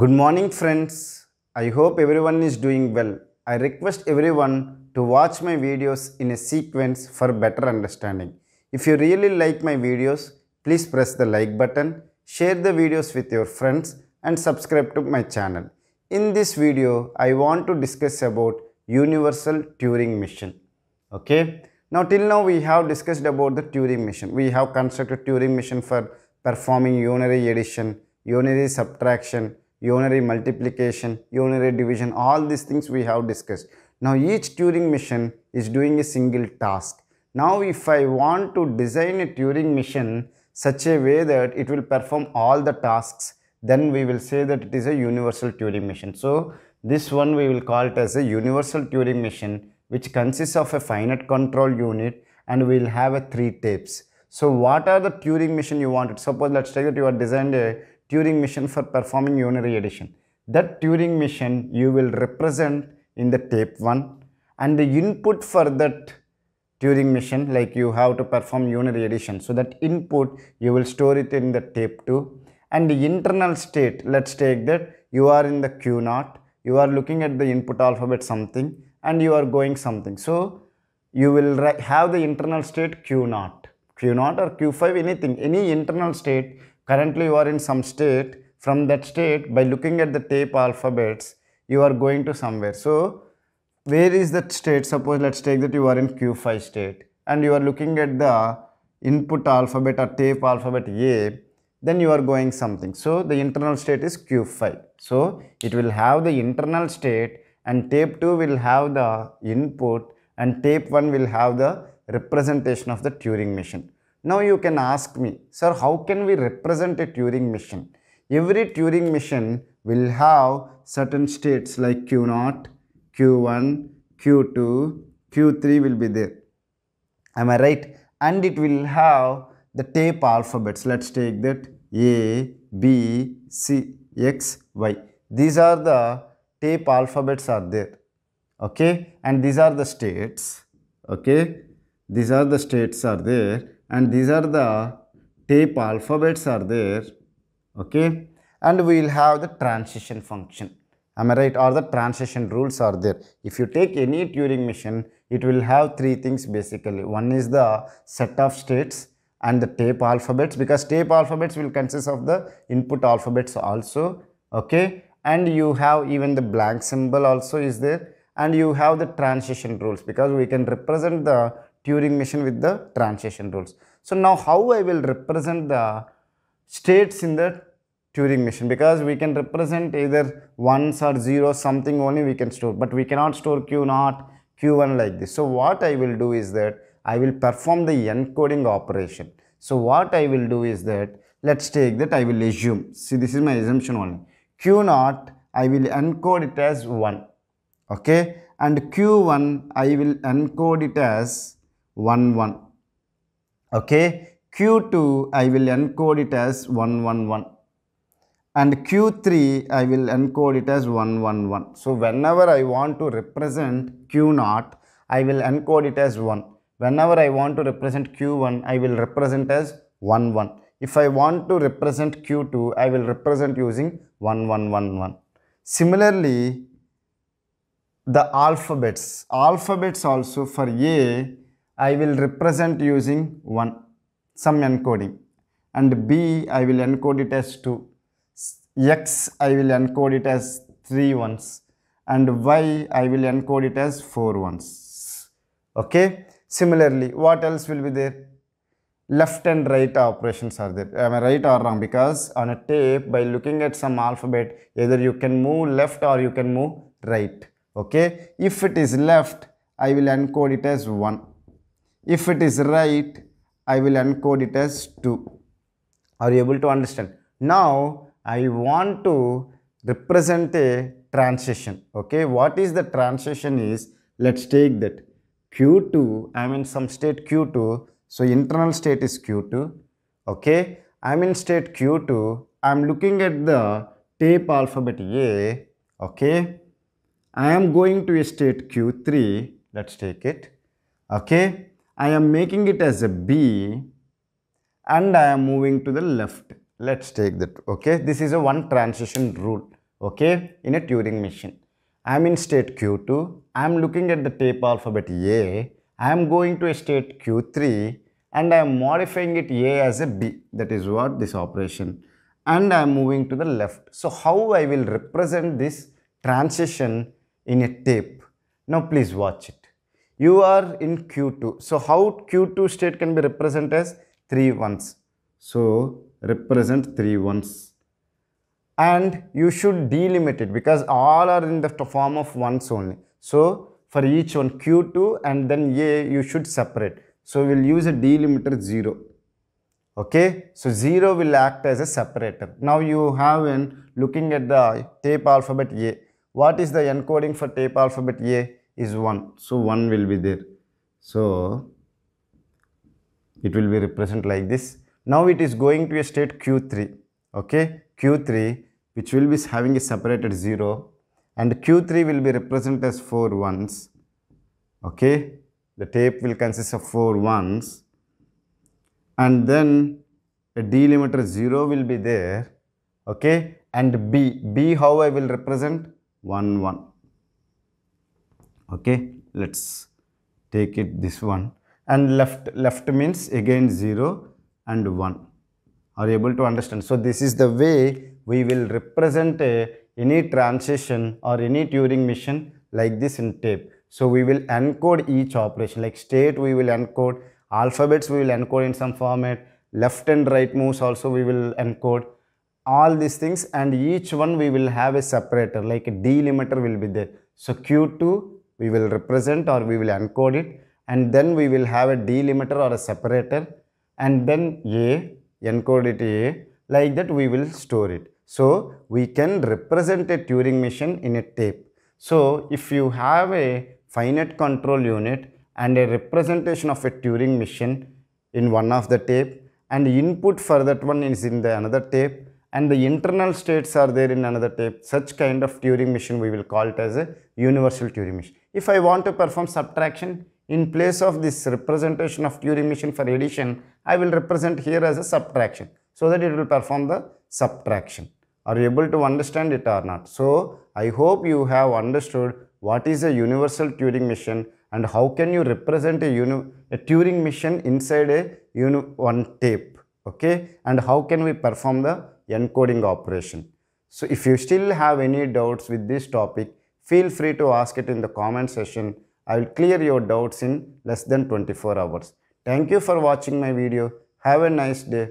Good morning, friends. I hope everyone is doing well. I request everyone to watch my videos in a sequence for better understanding. If you really like my videos, please press the like button, share the videos with your friends, and subscribe to my channel. In this video, I want to discuss about Universal Turing Machine. Okay. Now till now we have discussed about the Turing machine. We have constructed Turing machine for performing unary addition, unary subtraction, unary multiplication, unary division. All these things we have discussed. Now each Turing machine is doing a single task. Now if I want to design a Turing machine such a way that it will perform all the tasks, then we will say that it is a universal Turing machine. So this one we will call it as a universal Turing machine which consists of a finite control unit and we will have a three tapes. So what are the Turing machine you wanted? Suppose let's take that you are designed a Turing machine for performing unary addition. That Turing machine you will represent in the tape 1 and the input for that Turing machine like you have to perform unary addition. So that input you will store it in the tape 2 and the internal state let's take that you are in the Q naught you are looking at the input alphabet something and you are going something. So you will have the internal state Q naught, Q naught or Q5 anything, any internal state. Currently you are in some state. From that state by looking at the tape alphabets you are going to somewhere. So where is that state? Suppose let's take that you are in Q5 state and you are looking at the input alphabet or tape alphabet A then you are going something. So the internal state is Q5. So it will have the internal state and tape 2 will have the input and tape 1 will have the representation of the Turing machine. Now you can ask me, sir, how can we represent a Turing machine? Every Turing machine will have certain states like Q0, Q1, Q2, Q3 will be there. Am I right? And it will have the tape alphabets. Let's take that A, B, C, X, Y. These are the tape alphabets are there okay and these are the states okay these are the states are there and these are the tape alphabets are there okay? And we will have the transition function. Am i right? Or the transition rules are there. If you take any turing machine it will have three things basically. One is the set of states and the tape alphabets because tape alphabets will consist of the input alphabets also okay? And you have even the blank symbol also is there. And you have the transition rules because we can represent the Turing machine with the transition rules. So now how I will represent the states in the Turing machine because we can represent either ones or zeros something only we can store but we cannot store q naught q1 like this. So what I will do is that I will perform the encoding operation. So what I will do is that let's take that I will assume see this is my assumption only q naught I will encode it as 1 okay and q1 I will encode it as 1 1 okay? Q2 I will encode it as 1 1 1 and q3 I will encode it as 1 1 1 so whenever I want to represent q naught I will encode it as 1 whenever I want to represent q1 I will represent as 1 1 if I want to represent q2 I will represent using 1111. Similarly, the alphabets, alphabets also for A, I will represent using 1, some encoding. And B, I will encode it as 2, X, I will encode it as 3 ones. And Y, I will encode it as 4 ones. Okay. Similarly, what else will be there? left and right operations are there. Am i right or wrong? Because on a tape by looking at some alphabet either you can move left or you can move right. Okay? If it is left i will encode it as 1 if it is right i will encode it as 2 are you able to understand now i want to represent a transition okay what is the transition is let's take that q2 i mean some state q2 so internal state is Q2. Okay. I'm in state Q2. I'm looking at the tape alphabet A. Okay. I am going to a state Q3. Let's take it. Okay. I am making it as a B and I am moving to the left. Let's take that. Okay. This is a one transition rule. okay, in a Turing machine. I am in state Q2, I am looking at the tape alphabet A, I am going to a state Q3 and I am modifying it A as a B, that is what this operation and I am moving to the left. So how I will represent this transition in a tape? Now please watch it. You are in Q2. So how Q2 state can be represented as 3 ones. So represent 3 ones. And you should delimit it because all are in the form of ones only. So for each one Q2 and then A you should separate. So we'll use a delimiter 0 okay so 0 will act as a separator now you have in looking at the tape alphabet a what is the encoding for tape alphabet a is 1 so 1 will be there. So it will be represented like this. Now it is going to a state q3 okay? Q3 which will be having a separated 0 and q3 will be represented as 4 ones okay? The tape will consist of 4 ones and then a delimiter 0 will be there okay? And b b how i will represent? 1 1 okay let's take it this one. And left left means again 0 and 1 are you able to understand? So this is the way we will represent a, any transition or any turing machine like this in tape. So we will encode each operation. Like state we will encode alphabets we will encode in some format left and right moves also we will encode. All these things and each one we will have a separator like a delimiter will be there. So q2 we will represent or we will encode it and then we will have a delimiter or a separator and then a encode it a like that we will store it so we can represent a turing machine in a tape so if you have a finite control unit and a representation of a Turing machine in one of the tape and input for that one is in the another tape and the internal states are there in another tape. Such kind of Turing machine we will call it as a universal Turing machine. If I want to perform subtraction in place of this representation of Turing machine for addition, I will represent here as a subtraction so that it will perform the subtraction. Are you able to understand it or not? So, I hope you have understood what is a universal Turing machine and how can you represent a, a Turing machine inside a one tape okay and how can we perform the encoding operation. So if you still have any doubts with this topic feel free to ask it in the comment section. I will clear your doubts in less than 24 hours. Thank you for watching my video. Have a nice day.